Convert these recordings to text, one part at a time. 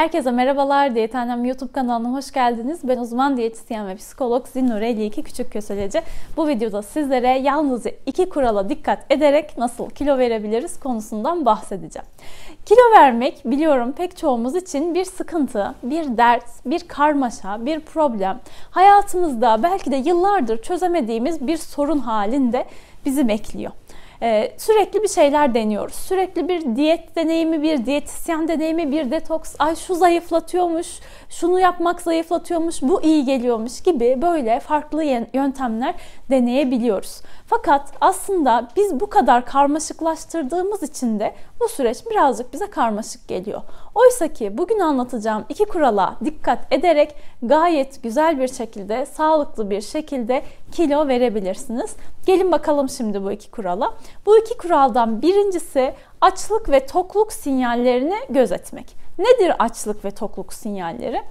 Herkese merhabalar. Diyetenem YouTube kanalına hoş geldiniz. Ben uzman diyetisyen ve psikolog Zinnur 52 Küçük Köseleci. Bu videoda sizlere yalnızca iki kurala dikkat ederek nasıl kilo verebiliriz konusundan bahsedeceğim. Kilo vermek biliyorum pek çoğumuz için bir sıkıntı, bir dert, bir karmaşa, bir problem. Hayatımızda belki de yıllardır çözemediğimiz bir sorun halinde bizi bekliyor. Ee, sürekli bir şeyler deniyoruz. Sürekli bir diyet deneyimi, bir diyetisyen deneyimi, bir detoks. Ay şu zayıflatıyormuş, şunu yapmak zayıflatıyormuş, bu iyi geliyormuş gibi böyle farklı yöntemler deneyebiliyoruz. Fakat aslında biz bu kadar karmaşıklaştırdığımız için de bu süreç birazcık bize karmaşık geliyor. Oysa ki bugün anlatacağım iki kurala dikkat ederek gayet güzel bir şekilde, sağlıklı bir şekilde kilo verebilirsiniz. Gelin bakalım şimdi bu iki kurala. Bu iki kuraldan birincisi açlık ve tokluk sinyallerini gözetmek. Nedir açlık ve tokluk sinyalleri?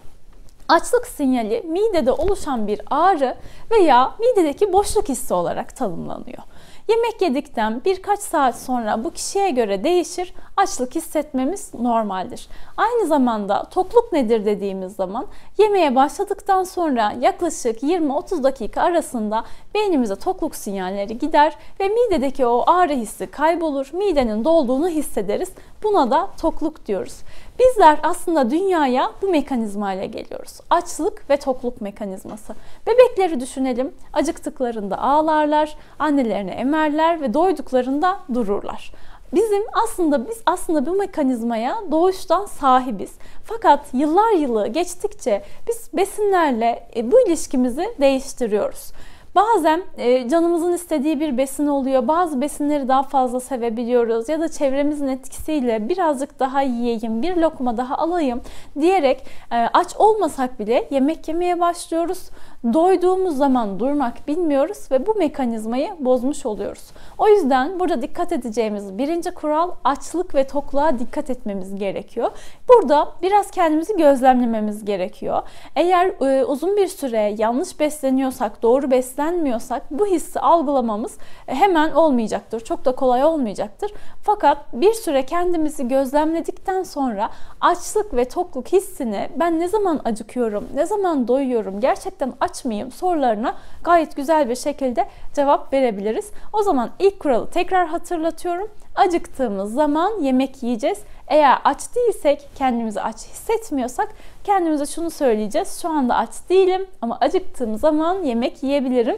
Açlık sinyali midede oluşan bir ağrı veya midedeki boşluk hissi olarak tanımlanıyor. Yemek yedikten birkaç saat sonra bu kişiye göre değişir. Açlık hissetmemiz normaldir. Aynı zamanda tokluk nedir dediğimiz zaman yemeğe başladıktan sonra yaklaşık 20-30 dakika arasında beynimize tokluk sinyalleri gider ve midedeki o ağrı hissi kaybolur. Midenin dolduğunu hissederiz. Buna da tokluk diyoruz. Bizler aslında dünyaya bu mekanizmayla geliyoruz. Açlık ve tokluk mekanizması. Bebekleri düşünelim. Acıktıklarında ağlarlar, annelerini emerler ve doyduklarında dururlar. Bizim aslında biz aslında bu mekanizmaya doğuştan sahibiz. Fakat yıllar yılı geçtikçe biz besinlerle e, bu ilişkimizi değiştiriyoruz. Bazen e, canımızın istediği bir besin oluyor. Bazı besinleri daha fazla sevebiliyoruz ya da çevremizin etkisiyle birazcık daha yiyeyim, bir lokma daha alayım diyerek e, aç olmasak bile yemek yemeye başlıyoruz. Doyduğumuz zaman durmak bilmiyoruz ve bu mekanizmayı bozmuş oluyoruz. O yüzden burada dikkat edeceğimiz birinci kural açlık ve tokluğa dikkat etmemiz gerekiyor. Burada biraz kendimizi gözlemlememiz gerekiyor. Eğer e, uzun bir süre yanlış besleniyorsak, doğru beslenmiyorsak bu hissi algılamamız e, hemen olmayacaktır. Çok da kolay olmayacaktır. Fakat bir süre kendimizi gözlemledikten sonra açlık ve tokluk hissini ben ne zaman acıkıyorum, ne zaman doyuyorum, gerçekten aç mıyım sorularına gayet güzel bir şekilde cevap verebiliriz. O zaman ilk kuralı tekrar hatırlatıyorum. Acıktığımız zaman yemek yiyeceğiz. Eğer aç değilsek, kendimizi aç hissetmiyorsak kendimize şunu söyleyeceğiz. Şu anda aç değilim ama acıktığım zaman yemek yiyebilirim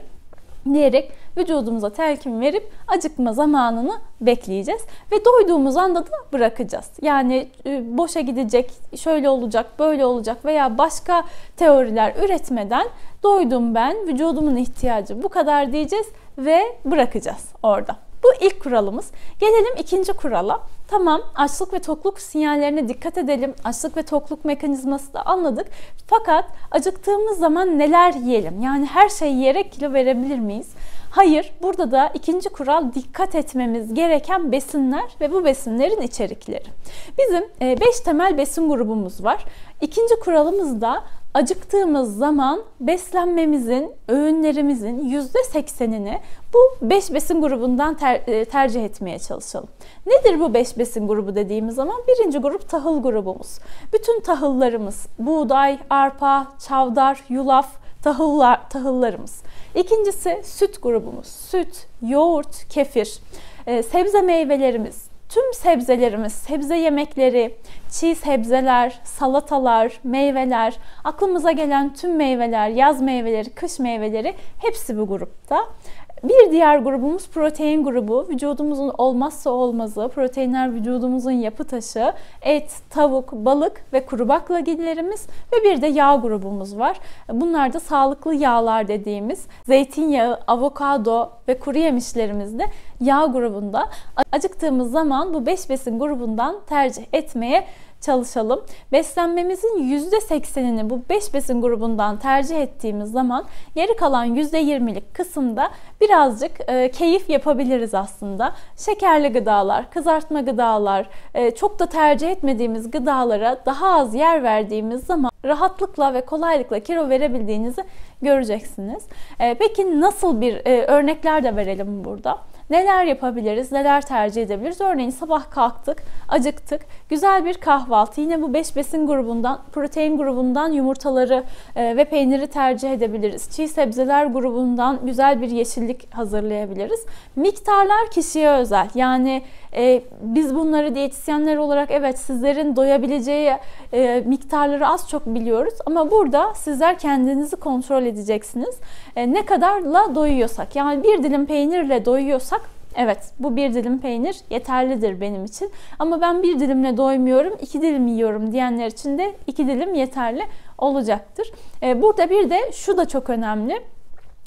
diyerek vücudumuza telkin verip acıkma zamanını bekleyeceğiz ve doyduğumuz anda da bırakacağız. Yani e, boşa gidecek, şöyle olacak, böyle olacak veya başka teoriler üretmeden doydum ben, vücudumun ihtiyacı bu kadar diyeceğiz ve bırakacağız orada. Bu ilk kuralımız. Gelelim ikinci kurala. Tamam açlık ve tokluk sinyallerine dikkat edelim. Açlık ve tokluk mekanizması da anladık. Fakat acıktığımız zaman neler yiyelim? Yani her şeyi yiyerek kilo verebilir miyiz? Hayır, burada da ikinci kural dikkat etmemiz gereken besinler ve bu besinlerin içerikleri. Bizim 5 e, temel besin grubumuz var. İkinci kuralımız da acıktığımız zaman beslenmemizin, öğünlerimizin %80'ini bu 5 besin grubundan ter, e, tercih etmeye çalışalım. Nedir bu 5 besin grubu dediğimiz zaman? Birinci grup tahıl grubumuz. Bütün tahıllarımız, buğday, arpa, çavdar, yulaf, tahıllar, tahıllarımız. İkincisi süt grubumuz. Süt, yoğurt, kefir. Ee, sebze meyvelerimiz, tüm sebzelerimiz, sebze yemekleri, çiğ sebzeler, salatalar, meyveler, aklımıza gelen tüm meyveler, yaz meyveleri, kış meyveleri hepsi bu grupta. Bir diğer grubumuz protein grubu. Vücudumuzun olmazsa olmazı. Proteinler vücudumuzun yapı taşı. Et, tavuk, balık ve kuru baklagillerimiz ve bir de yağ grubumuz var. Bunlar da sağlıklı yağlar dediğimiz zeytinyağı, avokado ve kuru yemişlerimiz de yağ grubunda. Acıktığımız zaman bu 5 besin grubundan tercih etmeye çalışalım. Beslenmemizin %80'ini bu 5 besin grubundan tercih ettiğimiz zaman geri kalan %20'lik kısımda birazcık e, keyif yapabiliriz aslında. Şekerli gıdalar, kızartma gıdalar, e, çok da tercih etmediğimiz gıdalara daha az yer verdiğimiz zaman rahatlıkla ve kolaylıkla kilo verebildiğinizi göreceksiniz. E, peki nasıl bir e, örnekler de verelim burada? Neler yapabiliriz, neler tercih edebiliriz? Örneğin sabah kalktık, acıktık. Güzel bir kahvaltı. Yine bu 5 besin grubundan, protein grubundan yumurtaları e, ve peyniri tercih edebiliriz. Çiğ sebzeler grubundan güzel bir yeşillik hazırlayabiliriz. Miktarlar kişiye özel. Yani e, biz bunları diyetisyenler olarak evet sizlerin doyabileceği e, miktarları az çok biliyoruz ama burada sizler kendinizi kontrol edeceksiniz. E, ne kadarla doyuyorsak yani bir dilim peynirle doyuyorsak Evet bu bir dilim peynir yeterlidir benim için. Ama ben bir dilimle doymuyorum, iki dilim yiyorum diyenler için de iki dilim yeterli olacaktır. E, burada bir de şu da çok önemli.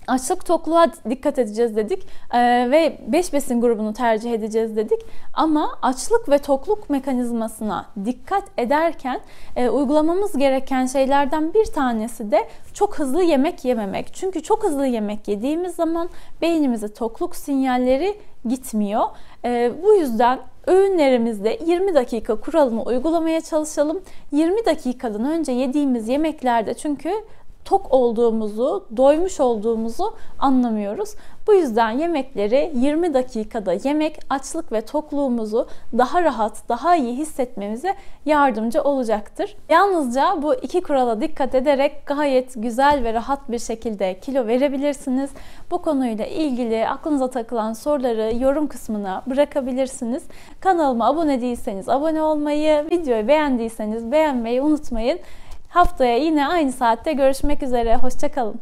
Açlık tokluğa dikkat edeceğiz dedik ee, ve 5 besin grubunu tercih edeceğiz dedik. Ama açlık ve tokluk mekanizmasına dikkat ederken e, uygulamamız gereken şeylerden bir tanesi de çok hızlı yemek yememek. Çünkü çok hızlı yemek yediğimiz zaman beynimize tokluk sinyalleri gitmiyor. E, bu yüzden öğünlerimizde 20 dakika kuralını uygulamaya çalışalım. 20 dakikadan önce yediğimiz yemeklerde çünkü tok olduğumuzu, doymuş olduğumuzu anlamıyoruz. Bu yüzden yemekleri 20 dakikada yemek açlık ve tokluğumuzu daha rahat, daha iyi hissetmemize yardımcı olacaktır. Yalnızca bu iki kurala dikkat ederek gayet güzel ve rahat bir şekilde kilo verebilirsiniz. Bu konuyla ilgili aklınıza takılan soruları yorum kısmına bırakabilirsiniz. Kanalıma abone değilseniz abone olmayı, videoyu beğendiyseniz beğenmeyi unutmayın. Haftaya yine aynı saatte görüşmek üzere. Hoşçakalın.